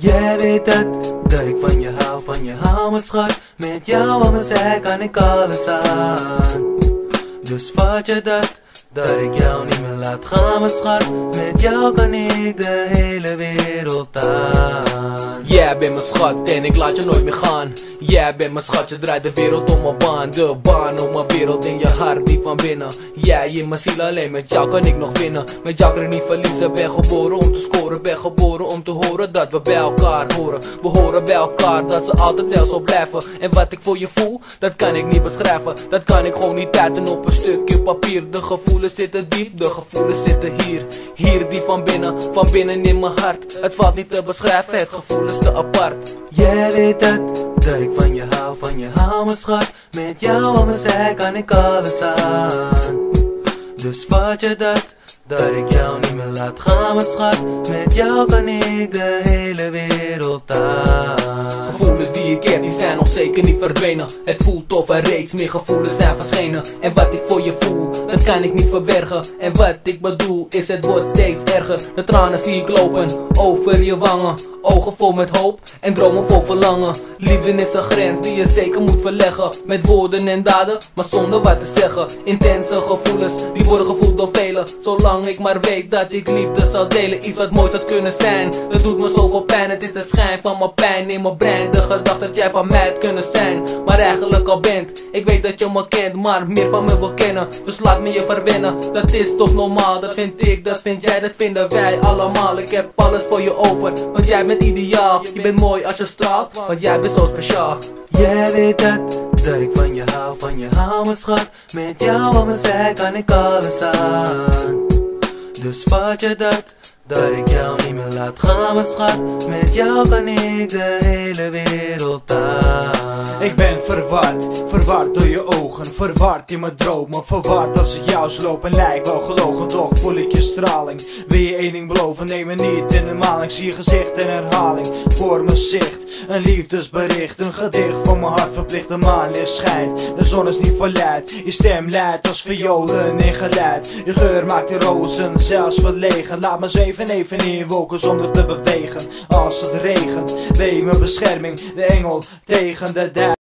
Jij weet dat, dat ik van je hou, van je hou mijn schat. Met jou aan mijn zij kan ik alles aan. Dus vat je dat, dat ik jou niet meer laat gaan mijn schat. Met jou kan ik de hele wereld aan. Jij bent mijn schat en ik laat je nooit meer gaan Jij bent mijn schat, je draait de wereld om mijn baan. De baan om mijn wereld in je hart, die van binnen. Jij in mijn ziel, alleen met jou kan ik nog winnen. Met jou kan ik niet verliezen, ben geboren om te scoren. Ben geboren om te horen dat we bij elkaar horen. We horen bij elkaar, dat ze altijd wel zo blijven. En wat ik voor je voel, dat kan ik niet beschrijven. Dat kan ik gewoon niet uiten op een stukje papier. De gevoelens zitten diep, de gevoelens zitten hier. Hier die van binnen, van binnen in mijn hart. Het valt niet te beschrijven, het gevoel is te apart. Jij weet dat, dat ik van je hou, van je hou mijn schat. Met jou aan mijn zij kan ik alles aan. Dus vat je dat, dat ik jou niet meer laat gaan mijn schat. Met jou kan ik de hele wereld aan. Gevoelens die ik heb, die zijn nog zeker niet verdwenen. Het voelt of er reeds meer gevoelens zijn verschenen. En wat ik voor je voel, dat kan ik niet verbergen. En wat ik bedoel is het wordt steeds erger. De tranen zie ik lopen over je wangen Ogen vol met hoop en dromen vol verlangen. Liefde is een grens die je zeker moet verleggen. Met woorden en daden, maar zonder wat te zeggen. Intense gevoelens, die worden gevoeld door velen. Zolang ik maar weet dat ik liefde zal delen Iets wat moois had kunnen zijn. Dat doet me zoveel pijn, het is de schijn van mijn pijn in mijn brein. De gedachte dat jij van mij had kunnen zijn Maar eigenlijk al bent. Ik weet dat je me kent, maar meer van me wil kennen. Dus laat me je verwennen, dat is toch normaal? Dat vind ik, dat vind jij, dat vinden wij allemaal. Ik heb alles voor je over, want jij bent ideaal. Je bent mooi als je straalt, want jij bent zo speciaal. Jij weet dat, dat ik van je hou, van je hou mijn schat. Met jou aan mijn zij kan ik alles aan. Dus vat je dat, dat ik jou niet meer laat gaan mijn schat Met jou kan ik de hele wereld aan. Ik ben verward, verward door je ogen Verward in mijn dromen, verward als ik jou sloop En lijk wel gelogen, toch voel ik je straling. Wil je één ding beloven, neem me niet in de maling Zie je gezicht en herhaling. Voor mijn zicht Een liefdesbericht, een gedicht voor mijn hart verplicht De maanlicht schijnt, de zon is niet verleid Je stem leidt als violen in geluid Je geur maakt de rozen zelfs verlegen Laat me zweven even in wolken zonder te bewegen. Als het regent, je mijn bescherming De engel tegen de duivel